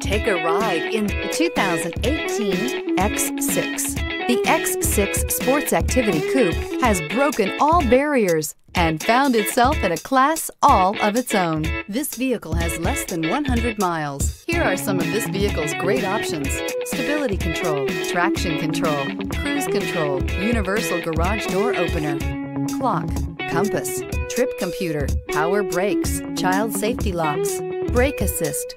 Take a ride in the 2018 X6. The X6 Sports Activity Coupe has broken all barriers and found itself in a class all of its own. This vehicle has less than 100 miles. Here are some of this vehicle's great options. Stability control, traction control, cruise control, universal garage door opener, clock, compass, trip computer, power brakes, child safety locks, brake assist.